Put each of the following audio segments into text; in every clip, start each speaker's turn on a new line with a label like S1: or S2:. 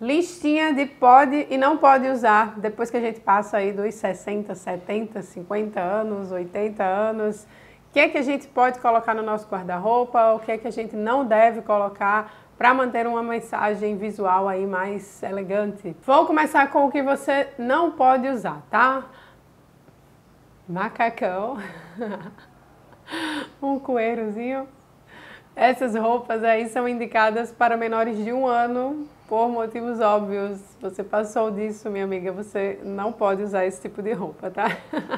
S1: listinha de pode e não pode usar depois que a gente passa aí dos 60, 70, 50 anos, 80 anos. O que é que a gente pode colocar no nosso guarda-roupa, o que é que a gente não deve colocar para manter uma mensagem visual aí mais elegante. Vou começar com o que você não pode usar, tá? Macacão, um coeirozinho. Essas roupas aí são indicadas para menores de um ano por motivos óbvios. Você passou disso, minha amiga, você não pode usar esse tipo de roupa, tá?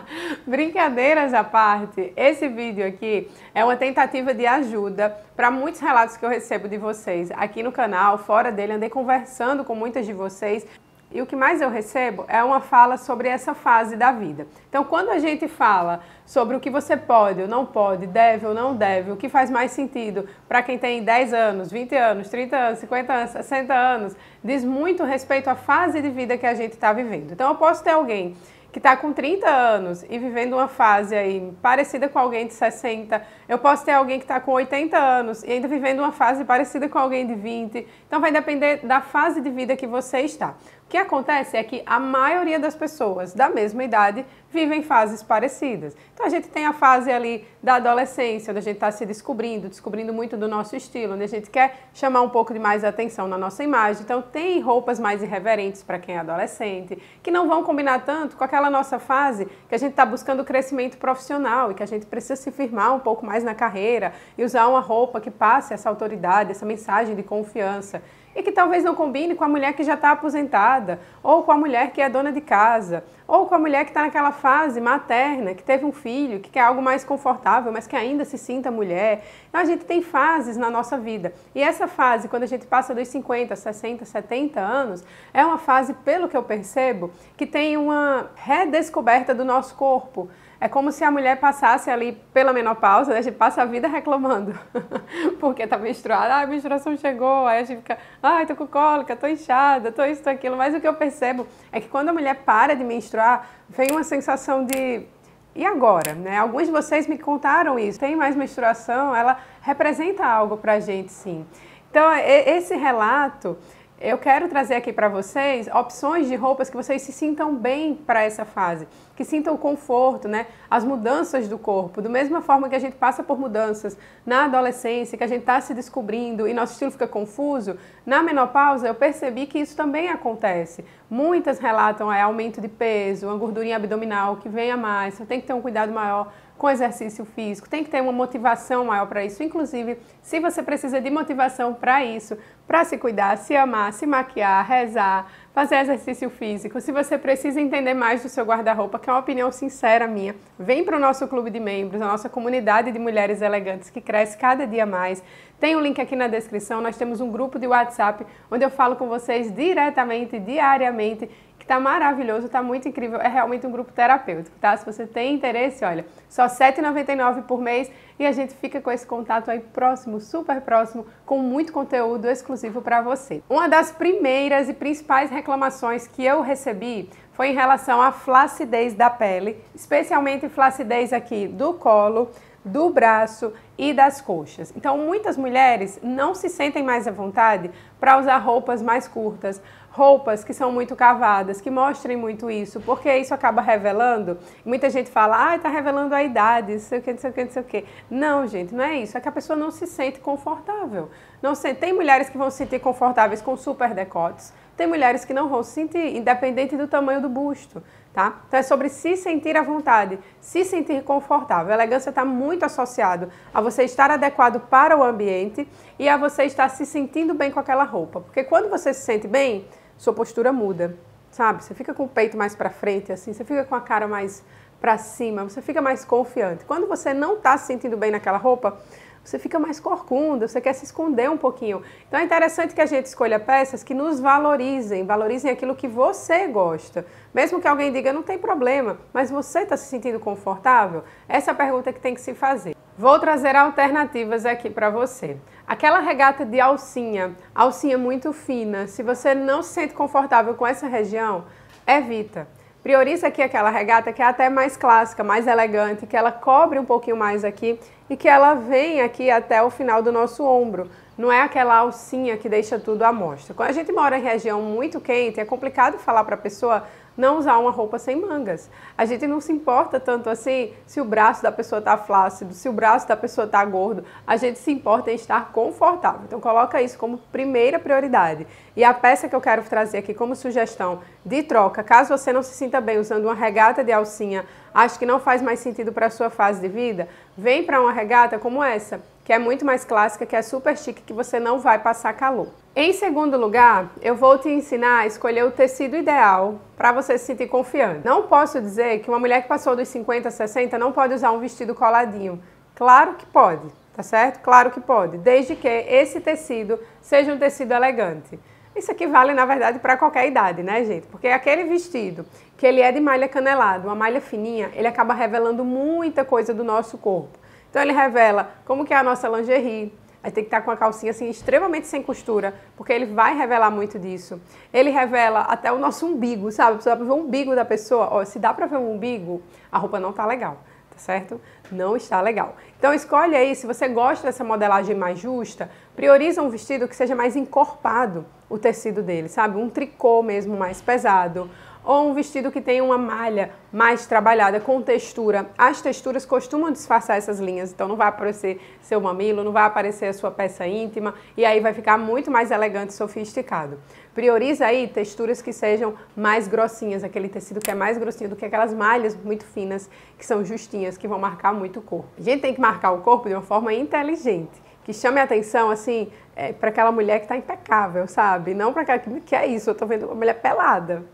S1: Brincadeiras à parte, esse vídeo aqui é uma tentativa de ajuda para muitos relatos que eu recebo de vocês aqui no canal, fora dele, andei conversando com muitas de vocês e o que mais eu recebo é uma fala sobre essa fase da vida. Então, quando a gente fala sobre o que você pode ou não pode, deve ou não deve, o que faz mais sentido para quem tem 10 anos, 20 anos, 30 anos, 50 anos, 60 anos, diz muito respeito à fase de vida que a gente está vivendo. Então, eu posso ter alguém que está com 30 anos e vivendo uma fase aí parecida com alguém de 60. Eu posso ter alguém que está com 80 anos e ainda vivendo uma fase parecida com alguém de 20. Então vai depender da fase de vida que você está. Que acontece é que a maioria das pessoas da mesma idade vivem fases parecidas. Então a gente tem a fase ali da adolescência, onde a gente está se descobrindo, descobrindo muito do nosso estilo, onde a gente quer chamar um pouco de mais atenção na nossa imagem. Então tem roupas mais irreverentes para quem é adolescente, que não vão combinar tanto com aquela nossa fase que a gente está buscando crescimento profissional e que a gente precisa se firmar um pouco mais na carreira e usar uma roupa que passe essa autoridade, essa mensagem de confiança e que talvez não combine com a mulher que já está aposentada, ou com a mulher que é dona de casa, ou com a mulher que está naquela fase materna, que teve um filho, que quer algo mais confortável, mas que ainda se sinta mulher. Então a gente tem fases na nossa vida. E essa fase, quando a gente passa dos 50, 60, 70 anos, é uma fase, pelo que eu percebo, que tem uma redescoberta do nosso corpo. É como se a mulher passasse ali pela menopausa, né? a gente passa a vida reclamando, porque tá menstruada, ah, a menstruação chegou, aí a gente fica, ai, tô com cólica, tô inchada, tô isso, tô aquilo. Mas o que eu percebo é que quando a mulher para de menstruar, vem uma sensação de e agora, né? Alguns de vocês me contaram isso. Tem mais menstruação, ela representa algo pra gente, sim. Então, esse relato eu quero trazer aqui para vocês opções de roupas que vocês se sintam bem para essa fase, que sintam conforto, né? As mudanças do corpo, da mesma forma que a gente passa por mudanças na adolescência, que a gente está se descobrindo e nosso estilo fica confuso, na menopausa eu percebi que isso também acontece. Muitas relatam é, aumento de peso, uma gordurinha abdominal que vem a mais, você tem que ter um cuidado maior com exercício físico, tem que ter uma motivação maior para isso. Inclusive, se você precisa de motivação para isso, para se cuidar, se amar, se maquiar, rezar, fazer exercício físico, se você precisa entender mais do seu guarda-roupa, que é uma opinião sincera minha, vem para o nosso clube de membros, a nossa comunidade de mulheres elegantes que cresce cada dia mais. Tem o um link aqui na descrição, nós temos um grupo de WhatsApp onde eu falo com vocês diretamente, diariamente Tá maravilhoso, tá muito incrível. É realmente um grupo terapêutico, tá? Se você tem interesse, olha, só R$ 7,99 por mês e a gente fica com esse contato aí próximo, super próximo, com muito conteúdo exclusivo para você. Uma das primeiras e principais reclamações que eu recebi foi em relação à flacidez da pele, especialmente flacidez aqui do colo, do braço e das coxas. Então, muitas mulheres não se sentem mais à vontade para usar roupas mais curtas, roupas que são muito cavadas, que mostrem muito isso, porque isso acaba revelando. Muita gente fala, ah, está revelando a idade, não sei o que, não sei o que, não sei o que. Não, gente, não é isso. É que a pessoa não se sente confortável. Não se... Tem mulheres que vão se sentir confortáveis com super decotes, tem mulheres que não vão se sentir, independente do tamanho do busto. Tá? Então é sobre se sentir à vontade, se sentir confortável. A elegância está muito associado a você estar adequado para o ambiente e a você estar se sentindo bem com aquela roupa. Porque quando você se sente bem, sua postura muda, sabe? Você fica com o peito mais para frente, assim, você fica com a cara mais para cima, você fica mais confiante. Quando você não está se sentindo bem naquela roupa, você fica mais corcunda, você quer se esconder um pouquinho. Então é interessante que a gente escolha peças que nos valorizem, valorizem aquilo que você gosta. Mesmo que alguém diga, não tem problema, mas você está se sentindo confortável? Essa é a pergunta que tem que se fazer. Vou trazer alternativas aqui para você. Aquela regata de alcinha, alcinha muito fina, se você não se sente confortável com essa região, evita. Prioriza aqui aquela regata que é até mais clássica, mais elegante, que ela cobre um pouquinho mais aqui e que ela vem aqui até o final do nosso ombro. não é aquela alcinha que deixa tudo à mostra. Quando a gente mora em região muito quente, é complicado falar para a pessoa não usar uma roupa sem mangas. A gente não se importa tanto assim se o braço da pessoa está flácido, se o braço da pessoa está gordo. A gente se importa em estar confortável. Então coloca isso como primeira prioridade. E a peça que eu quero trazer aqui como sugestão de troca, caso você não se sinta bem usando uma regata de alcinha, acho que não faz mais sentido para a sua fase de vida, vem para uma regata como essa que é muito mais clássica, que é super chique, que você não vai passar calor. Em segundo lugar, eu vou te ensinar a escolher o tecido ideal para você se sentir confiante. Não posso dizer que uma mulher que passou dos 50, 60 não pode usar um vestido coladinho. Claro que pode, tá certo? Claro que pode, desde que esse tecido seja um tecido elegante. Isso aqui vale, na verdade, para qualquer idade, né, gente? Porque aquele vestido que ele é de malha canelada, uma malha fininha, ele acaba revelando muita coisa do nosso corpo. Então ele revela como que é a nossa lingerie. Aí tem que estar com a calcinha assim extremamente sem costura, porque ele vai revelar muito disso. Ele revela até o nosso umbigo, sabe? Vai ver o umbigo da pessoa. Ó, se dá para ver o umbigo, a roupa não tá legal, tá certo? Não está legal. Então escolhe aí, se você gosta dessa modelagem mais justa, prioriza um vestido que seja mais encorpado o tecido dele, sabe? Um tricô mesmo mais pesado ou um vestido que tenha uma malha mais trabalhada com textura. As texturas costumam disfarçar essas linhas, então não vai aparecer seu mamilo, não vai aparecer a sua peça íntima e aí vai ficar muito mais elegante e sofisticado. Prioriza aí texturas que sejam mais grossinhas, aquele tecido que é mais grossinho do que aquelas malhas muito finas que são justinhas, que vão marcar muito o corpo. A gente tem que marcar o corpo de uma forma inteligente que chame a atenção, assim, é, para aquela mulher que está impecável, sabe? Não para aquela que, que é isso, eu estou vendo uma mulher pelada.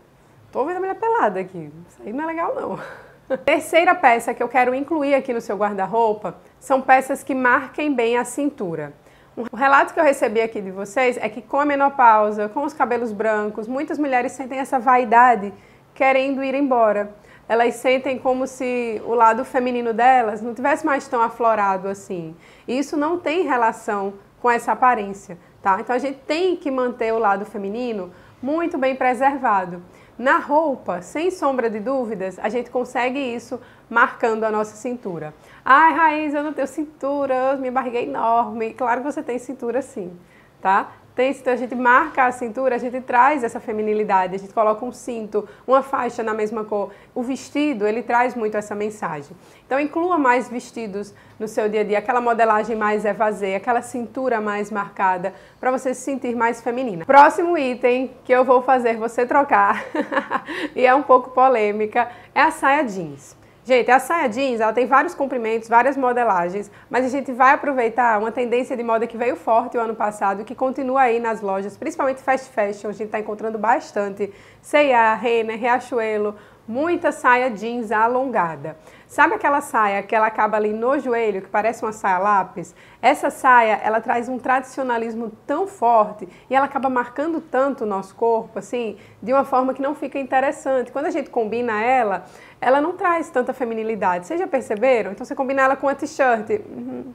S1: Tô vendo a mulher pelada aqui. Isso aí não é legal, não. Terceira peça que eu quero incluir aqui no seu guarda-roupa são peças que marquem bem a cintura. O relato que eu recebi aqui de vocês é que com a menopausa, com os cabelos brancos, muitas mulheres sentem essa vaidade querendo ir embora. Elas sentem como se o lado feminino delas não tivesse mais tão aflorado assim. E isso não tem relação com essa aparência, tá? Então a gente tem que manter o lado feminino muito bem preservado. Na roupa, sem sombra de dúvidas, a gente consegue isso marcando a nossa cintura. Ai, Raiz, eu não tenho cintura, minha barriga é enorme. Claro que você tem cintura sim, tá? Tem, então a gente marca a cintura, a gente traz essa feminilidade, a gente coloca um cinto, uma faixa na mesma cor. O vestido, ele traz muito essa mensagem. Então inclua mais vestidos no seu dia a dia, aquela modelagem mais evasê, aquela cintura mais marcada, para você se sentir mais feminina. Próximo item que eu vou fazer você trocar, e é um pouco polêmica, é a saia jeans. Gente, a saia jeans, ela tem vários comprimentos, várias modelagens, mas a gente vai aproveitar uma tendência de moda que veio forte o ano passado, que continua aí nas lojas, principalmente fast fashion, a gente está encontrando bastante. C&A, Renner, Riachuelo, muita saia jeans alongada. Sabe aquela saia que ela acaba ali no joelho, que parece uma saia lápis? Essa saia, ela traz um tradicionalismo tão forte e ela acaba marcando tanto o nosso corpo, assim, de uma forma que não fica interessante. Quando a gente combina ela, ela não traz tanta feminilidade. Vocês já perceberam? Então você combina ela com uma t-shirt, uhum.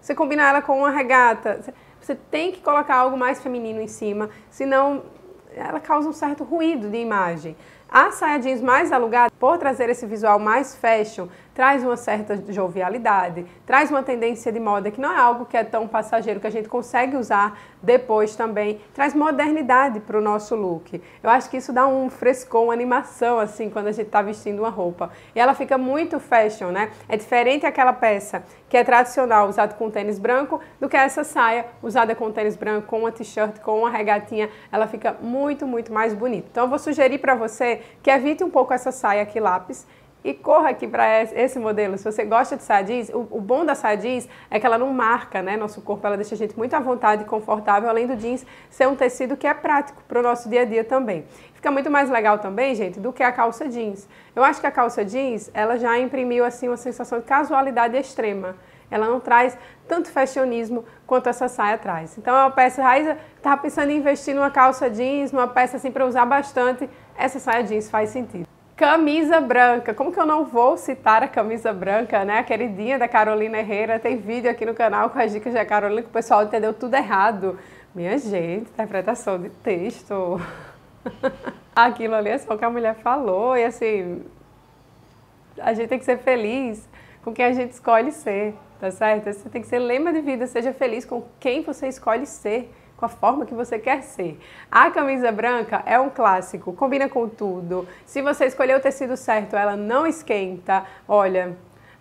S1: você combina ela com uma regata. Você tem que colocar algo mais feminino em cima, senão ela causa um certo ruído de imagem. A saia jeans mais alugada, por trazer esse visual mais fashion, traz uma certa jovialidade, traz uma tendência de moda que não é algo que é tão passageiro, que a gente consegue usar depois também, traz modernidade para o nosso look. Eu acho que isso dá um frescor, uma animação, assim, quando a gente está vestindo uma roupa. E ela fica muito fashion, né? É diferente aquela peça que é tradicional, usada com tênis branco, do que essa saia usada com tênis branco, com uma t-shirt, com uma regatinha. Ela fica muito, muito mais bonita. Então eu vou sugerir para você que evite um pouco essa saia aqui lápis e corra aqui para esse modelo. Se você gosta de saia jeans, o, o, bom da saia jeans é que ela não marca né, nosso corpo, ela deixa a gente muito à vontade e confortável, além do jeans ser um tecido que é prático para o nosso dia a dia também. Fica muito mais legal também, gente, do que a calça jeans. Eu acho que a calça jeans, ela já imprimiu assim uma sensação de casualidade extrema. Ela não traz tanto fashionismo quanto essa saia traz. Então é uma peça, Raiza estava pensando em investir numa calça jeans, numa peça assim para usar bastante, essa saia jeans faz sentido. Camisa branca. Como que eu não vou citar a camisa branca, né? A queridinha da Carolina Herrera. Tem vídeo aqui no canal com as dicas da Carolina que o pessoal entendeu tudo errado. Minha gente, interpretação de texto. Aquilo ali é só o que a mulher falou. E assim, a gente tem que ser feliz com quem a gente escolhe ser. tá certo? Você tem que ser lema de vida, seja feliz com quem você escolhe ser com a forma que você quer ser. A camisa branca é um clássico, combina com tudo. Se você escolher o tecido certo, ela não esquenta. Olha,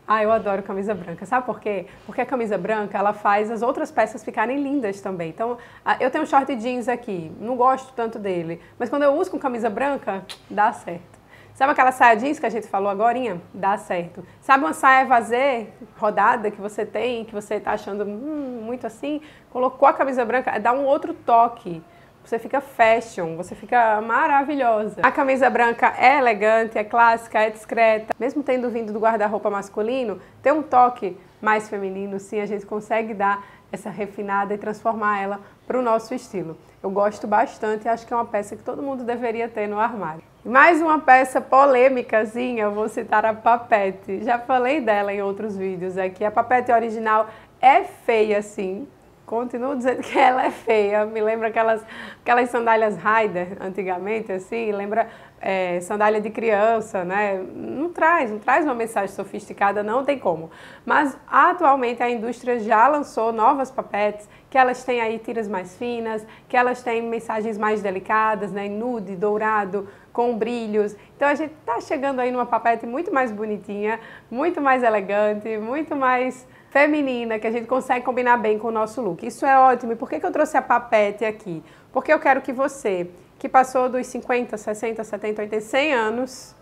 S1: ah, eu adoro camisa branca. Sabe por quê? Porque a camisa branca, ela faz as outras peças ficarem lindas também. Então, eu tenho um short jeans aqui, não gosto tanto dele, mas quando eu uso com camisa branca, dá certo. Sabe aquela saia jeans que a gente falou agora? Dá certo. Sabe uma saia vazê, rodada, que você tem, que você está achando hum, muito assim? Colocou a camisa branca, dá um outro toque. Você fica fashion, você fica maravilhosa. A camisa branca é elegante, é clássica, é discreta. Mesmo tendo vindo do guarda-roupa masculino, tem um toque mais feminino, sim, a gente consegue dar essa refinada e transformar ela para o nosso estilo. Eu gosto bastante e acho que é uma peça que todo mundo deveria ter no armário. Mais uma peça polêmicazinha, eu vou citar a Papete. Já falei dela em outros vídeos aqui. A Papete original é feia, sim. Continuo dizendo que ela é feia. Me lembra aquelas, aquelas sandálias Raider antigamente, assim. Lembra é, sandália de criança, né? Não traz, não traz uma mensagem sofisticada, não tem como. Mas atualmente a indústria já lançou novas papetes que elas têm aí tiras mais finas, que elas têm mensagens mais delicadas, né? Nude, dourado, com brilhos. Então a gente está chegando aí numa papete muito mais bonitinha, muito mais elegante, muito mais feminina, que a gente consegue combinar bem com o nosso look. Isso é ótimo. E por que, que eu trouxe a papete aqui? Porque eu quero que você, que passou dos 50, 60, 70, 80, 100 anos,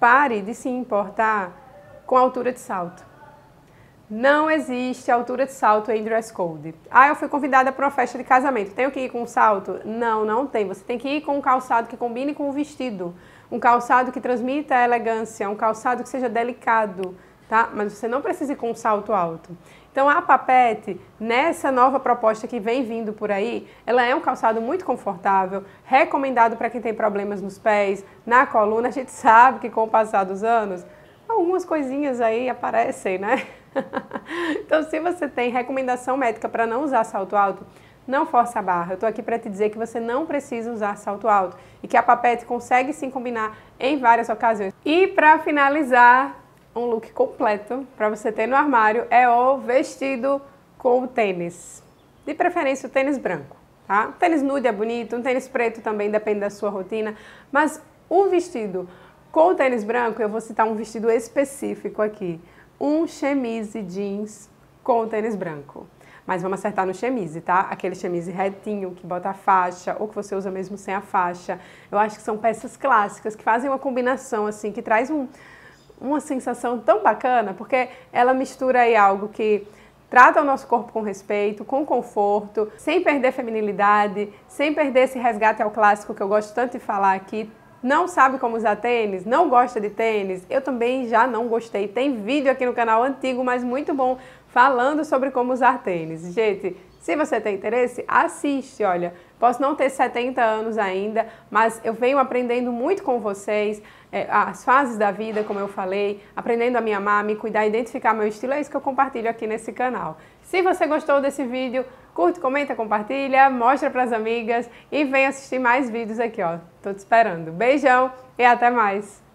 S1: pare de se importar com a altura de salto. Não existe altura de salto em dress code. Ah, eu fui convidada para uma festa de casamento. Tenho que ir com um salto? Não, não tem. Você tem que ir com um calçado que combine com o vestido. Um calçado que transmita elegância, um calçado que seja delicado, tá? Mas você não precisa ir com um salto alto. Então a Papete, nessa nova proposta que vem vindo por aí, ela é um calçado muito confortável, recomendado para quem tem problemas nos pés, na coluna. A gente sabe que com o passar dos anos, algumas coisinhas aí aparecem, né? então, se você tem recomendação médica para não usar salto alto, não força a barra. Eu estou aqui para te dizer que você não precisa usar salto alto e que a papete consegue sim combinar em várias ocasiões. E para finalizar, um look completo para você ter no armário é o vestido com o tênis. De preferência o tênis branco, tá? O tênis nude é bonito, um tênis preto também depende da sua rotina, mas o vestido com o tênis branco, eu vou citar um vestido específico aqui um chemise jeans com tênis branco. Mas vamos acertar no chemise, tá? Aquele chemise retinho que bota a faixa ou que você usa mesmo sem a faixa. Eu acho que são peças clássicas que fazem uma combinação assim, que traz um, uma sensação tão bacana, porque ela mistura aí algo que trata o nosso corpo com respeito, com conforto, sem perder feminilidade, sem perder esse resgate ao clássico que eu gosto tanto de falar aqui, não sabe como usar tênis, não gosta de tênis, eu também já não gostei. Tem vídeo aqui no canal antigo, mas muito bom, falando sobre como usar tênis. Gente, se você tem interesse, assiste, olha. Posso não ter 70 anos ainda, mas eu venho aprendendo muito com vocês, é, as fases da vida, como eu falei, aprendendo a me amar, me cuidar, identificar meu estilo, é isso que eu compartilho aqui nesse canal. Se você gostou desse vídeo, curte, comenta, compartilha, mostra para as amigas e vem assistir mais vídeos aqui, ó. Tô te esperando. Beijão e até mais!